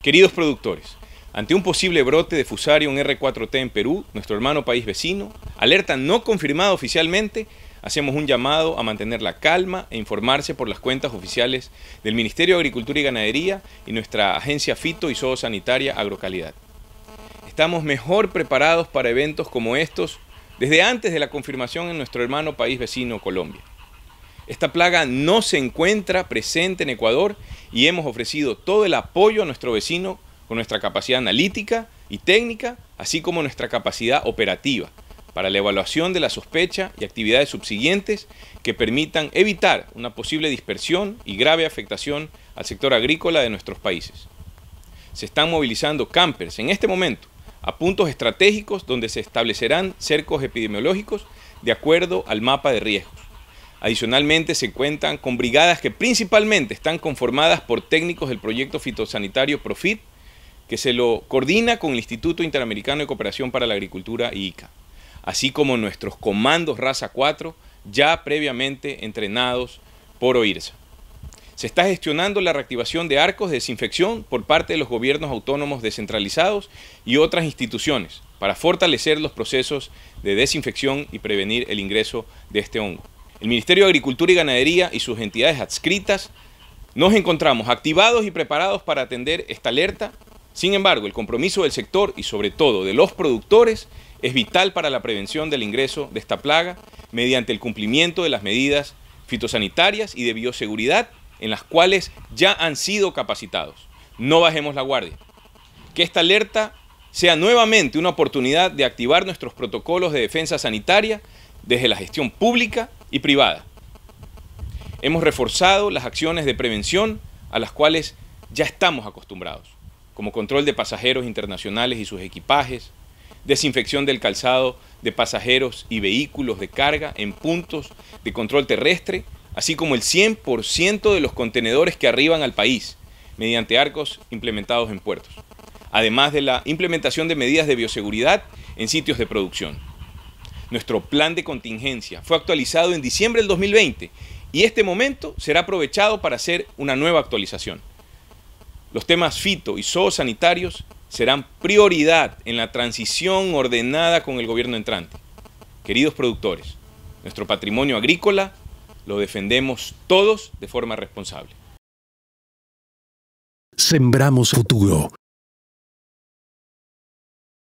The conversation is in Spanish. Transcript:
Queridos productores, ante un posible brote de Fusarium R4T en Perú, nuestro hermano país vecino, alerta no confirmada oficialmente, hacemos un llamado a mantener la calma e informarse por las cuentas oficiales del Ministerio de Agricultura y Ganadería y nuestra agencia Fito y Zoosanitaria Agrocalidad. Estamos mejor preparados para eventos como estos desde antes de la confirmación en nuestro hermano país vecino Colombia. Esta plaga no se encuentra presente en Ecuador y hemos ofrecido todo el apoyo a nuestro vecino con nuestra capacidad analítica y técnica, así como nuestra capacidad operativa para la evaluación de la sospecha y actividades subsiguientes que permitan evitar una posible dispersión y grave afectación al sector agrícola de nuestros países. Se están movilizando campers en este momento a puntos estratégicos donde se establecerán cercos epidemiológicos de acuerdo al mapa de riesgos. Adicionalmente se cuentan con brigadas que principalmente están conformadas por técnicos del proyecto fitosanitario Profit, que se lo coordina con el Instituto Interamericano de Cooperación para la Agricultura ICA, así como nuestros comandos Raza 4 ya previamente entrenados por OIRSA. Se está gestionando la reactivación de arcos de desinfección por parte de los gobiernos autónomos descentralizados y otras instituciones para fortalecer los procesos de desinfección y prevenir el ingreso de este hongo el Ministerio de Agricultura y Ganadería y sus entidades adscritas, nos encontramos activados y preparados para atender esta alerta. Sin embargo, el compromiso del sector y sobre todo de los productores es vital para la prevención del ingreso de esta plaga mediante el cumplimiento de las medidas fitosanitarias y de bioseguridad en las cuales ya han sido capacitados. No bajemos la guardia. Que esta alerta sea nuevamente una oportunidad de activar nuestros protocolos de defensa sanitaria desde la gestión pública y privada. Hemos reforzado las acciones de prevención a las cuales ya estamos acostumbrados, como control de pasajeros internacionales y sus equipajes, desinfección del calzado de pasajeros y vehículos de carga en puntos de control terrestre, así como el 100% de los contenedores que arriban al país mediante arcos implementados en puertos, además de la implementación de medidas de bioseguridad en sitios de producción. Nuestro plan de contingencia fue actualizado en diciembre del 2020 y este momento será aprovechado para hacer una nueva actualización. Los temas fito y zoosanitarios serán prioridad en la transición ordenada con el gobierno entrante. Queridos productores, nuestro patrimonio agrícola lo defendemos todos de forma responsable. Sembramos futuro.